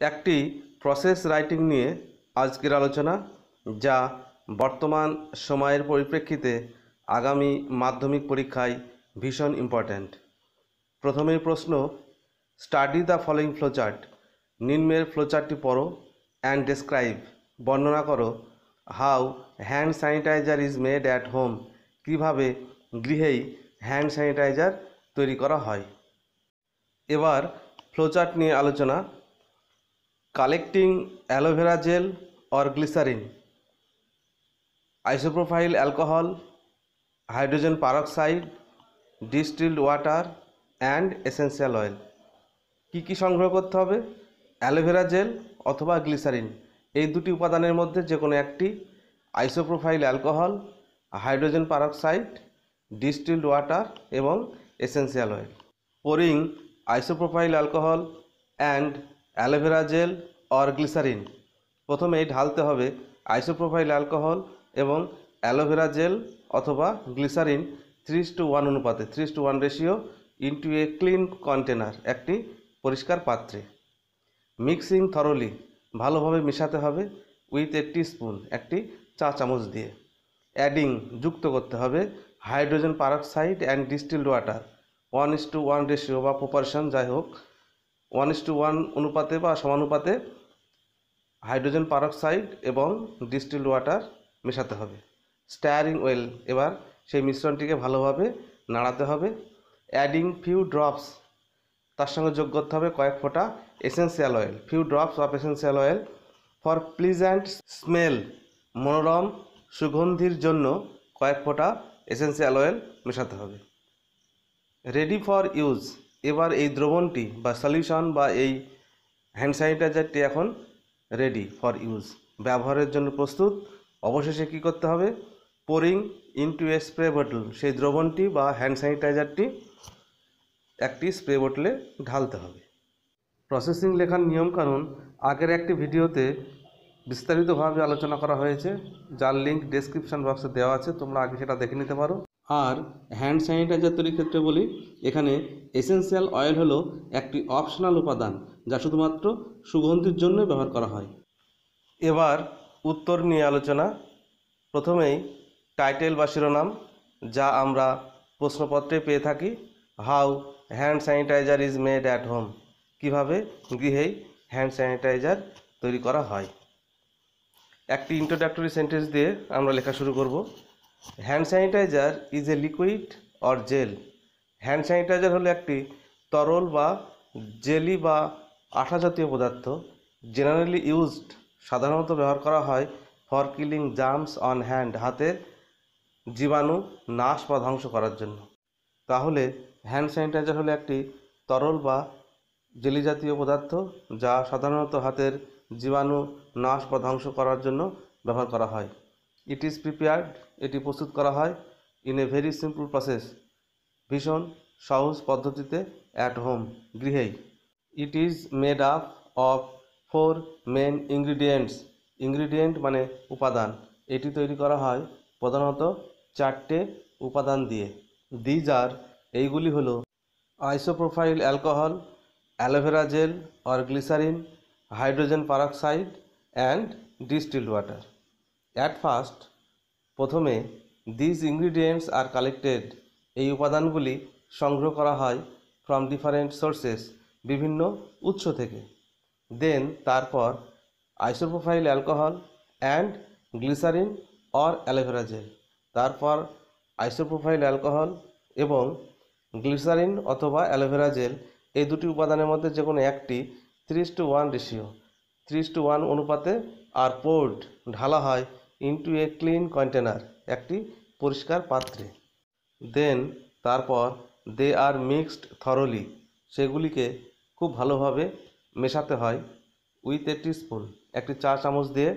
একটি process writing নিয়ে আজকের আলোচনা, যা বর্তমান সময়ের পরিপ্রেক্ষিতে আগামী মাধ্যমিক পরীক্ষায় ভীষণ ইম্পর্ট্যান্ট প্রথমেই প্রশ্ন স্টাডি দ্য ফলোয়িং ফ্লোচার্ট নিম্নের ফ্লোচার্টটি পড়ো অ্যান্ড ডেসক্রাইব বর্ণনা করো how hand sanitiser is made at home কীভাবে গৃহেই হ্যান্ড স্যানিটাইজার তৈরি করা হয়। এবার ফ্লোচার্ট নিয়ে আলোচনা collecting aloe vera gel or glycerine. Isopropyl alcohol, hydrogen peroxide, distilled water, and essential oil. কী কী সংগ্রহ করতে হবে? অ্যালোভেরা জেল অথবা গ্লিসারিন। এই দুটি উপাদানের মধ্যে যে কোনো একটি। Isopropyl alcohol, hydrogen peroxide, distilled water এবং essential oil. Pouring, isopropyl alcohol, and aloe vera gel or glycerine. প্রথমেই ঢালতে হবে আইসোপ্রোফাইল অ্যালকোহল এবং অ্যালোভেরা জেল অথবা গ্লিসারিন থ্রিস টু ওয়ান অনুপাতে three's to one ratio into a clean container একটি পরিষ্কার পাত্রে। মিক্সিং থরলি ভালোভাবে মেশাতে হবে উইথ এ স্পুন একটি চা চামচ দিয়ে। অ্যাডিং যুক্ত করতে হবে hydrogen peroxide and distilled water one is to one ratio বা প্রপারশন যাই হোক ওয়ান ইস টু ওয়ান অনুপাতে বা সমানুপাতে হাইড্রোজেন পারক্সাইড এবং ডিস্টিল ওয়াটার মেশাতে হবে। স্টায়ারিং ওয়েল, এবার সেই মিশ্রণটিকে ভালোভাবে নাড়াতে হবে। অ্যাডিং ফিউ ড্রপস, তার সঙ্গে যোগ করতে হবে কয়েক ফোঁটা essential oil. Few drops of essential oil for pleasant smell, মনোরম সুগন্ধির জন্য কয়েক ফোঁটা এসেন্সিয়াল অয়েল মেশাতে হবে। Ready for use. এবার এই দ্রবণটি বা সলিউশন বা এই হ্যান্ড স্যানিটাইজারটি এখন রেডি ফর ইউজ ব্যবহারের জন্য প্রস্তুত। অবশেষে কী করতে হবে? Pouring into a spray bottle সেই দ্রবণটি বা হ্যান্ড স্যানিটাইজারটি একটি স্প্রে বোটলে ঢালতে হবে। প্রসেসিং লেখার নিয়মকানুন। আগের একটি ভিডিওতে বিস্তারিতভাবে আলোচনা করা হয়েছে। যার লিঙ্ক ডেসক্রিপশন বক্সে দেওয়া আছে। তোমরা আগে সেটা দেখে নিতে পারো। আর হ্যান্ড স্যানিটাইজার তৈরির ক্ষেত্রে বলি, এখানে এসেন্সিয়াল অয়েল হলো একটি অপশনাল উপাদান যা শুধুমাত্র সুগন্ধির জন্য ব্যবহার করা হয়। এবার উত্তর নিয়ে আলোচনা। প্রথমেই টাইটেল বা শিরোনাম যা আমরা প্রশ্নপত্রে পেয়ে থাকি how hand sanitiser is made at home কীভাবে গৃহেই হ্যান্ড স্যানিটাইজার তৈরি করা হয়। একটি ইন্ট্রোডাক্টরি সেন্টেন্স দিয়ে আমরা লেখা শুরু করব। Hand sanitiser is a liquid or gel hand sanitiser হলো একটি তরল বা জেলি বা আঠা জাতীয় পদার্থ জেনারেলি ইউজড সাধারণত ব্যবহার করা হয় for killing germs on hand হাতের জীবাণু, নাশ বা ধ্বংস করার জন্য। তাহলে হ্যান্ড স্যানিটাইজার হলো একটি তরল বা জেলি জাতীয় পদার্থ যা সাধারণত হাতের জীবাণু, নাশ বা ধ্বংস করার জন্য ব্যবহার করা হয়। ইট ইজ প্রিপেয়ার্ড এটি প্রস্তুত করা হয় in a very simple process ভীষণ সহজ পদ্ধতিতে at home গৃহেই। It is made up of four main ingredients ingredient মানে উপাদান। এটি তৈরি করা হয় প্রধানত চারটে উপাদান দিয়ে। দিজ আর এইগুলি হলো isopropyl alcohol aloe vera gel or glycerine hydrogen peroxide and distilled water at first প্রথমে দিস ইনগ্রিডিয়েন্টস আর কালেক্টেড এই উপাদানগুলি সংগ্রহ করা হয় ফ্রম ডিফারেন্ট সোর্সেস বিভিন্ন উৎস থেকে। দেন তারপর isopropyl alcohol and glycerine or aloe vera gel তারপর আইসোপ্রোফাইল অ্যালকোহল এবং গ্লিসারিন অথবা অ্যালোভেরা জেল এই দুটি উপাদানের মধ্যে যে কোনো একটি ত্রিশ টু ওয়ান রেশিও ত্রিশ টু ওয়ান অনুপাতে আর পোর্ড ঢালা হয় ইনটু এ ক্লিন কন্টেনার একটি পরিষ্কার পাত্রে। দেন তারপর দে আর মিক্সড থরলি সেগুলিকে খুব ভালোভাবে মেশাতে হয় উইথ এ স্পুন একটি চা চামচ দিয়ে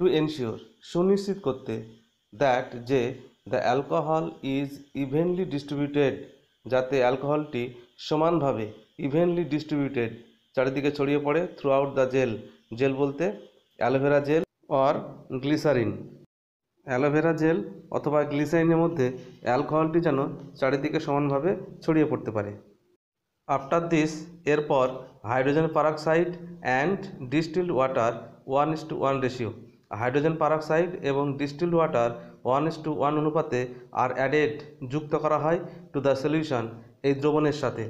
টু এনশিওর সুনিশ্চিত করতে দ্যাট যে the alcohol is evenly distributed যাতে অ্যালকোহলটি সমানভাবে ইভেনলি ডিস্ট্রিবিউটেড চারিদিকে ছড়িয়ে পড়ে throughout the gel gel বলতে aloe vera gel or glycerine. Aloe vera gel অথবা গ্লিসারিনের মধ্যে অ্যালকোহলটি যেন চারিদিকে সমানভাবে ছড়িয়ে পড়তে পারে। আফটার দিস, এরপর hydrogen peroxide and distilled water one is to one ratio. Hydrogen peroxide এবং distilled water one is to one অনুপাতে আর অ্যাডেড যুক্ত করা হয় টু দ্য সলিউশন এই দ্রবণের সাথে।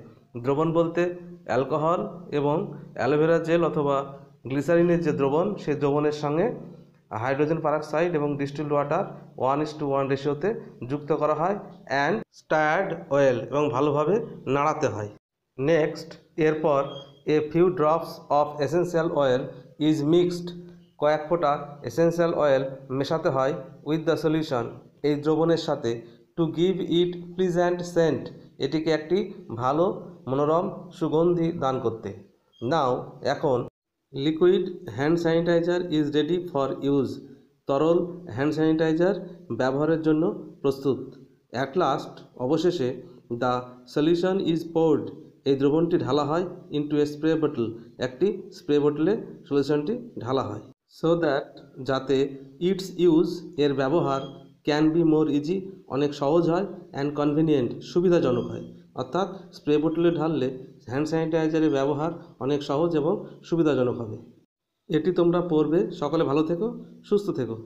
দ্রবণ বলতে অ্যালকোহল এবং অ্যালোভেরা জেল অথবা গ্লিসারিনের যে দ্রবণ, সেই দ্রবণের সঙ্গে হাইড্রোজেন পারক্সাইড এবং distilled water one is to one রেশিওতে যুক্ত করা হয় অ্যান্ড স্টায়ার্ড অয়েল এবং ভালোভাবে নাড়াতে হয়। নেক্সট, এরপর a few drops of essential oil is mixed. কয়েক ফোঁটা এসেন্সিয়াল অয়েল মেশাতে হয় উইথ দ্য সলিউশন। এই দ্রবণের সাথে to give it pleasant scent, এটিকে একটি ভালো, মনোরম সুগন্ধি দান করতে। নাও, এখন liquid hand sanitiser is ready for use. তরল হ্যান্ড স্যানিটাইজার ব্যবহারের জন্য প্রস্তুত। অ্যাট লাস্ট, অবশেষে, দ্য সলিউশন ইজ পোর্ড। এই দ্রবণটি ঢালা হয় ইন্টু এ স্প্রে বোটল। একটি স্প্রে বোটলে সলিউশনটি ঢালা হয়। সো দ্যাট, যাতে ইটস ইউজ, এর ব্যবহার ক্যান বি মোর ইজি, অনেক সহজ হয়, অ্যান্ড কনভিনিয়েন্ট, সুবিধাজনক হয়। অর্থাৎ স্প্রে বোটলে ঢাললে হ্যান্ড স্যানিটাইজারের ব্যবহার অনেক সহজ এবং সুবিধাজনক হবে। এটি তোমরা পড়বে। সকলে ভালো থেকো, সুস্থ থেকো।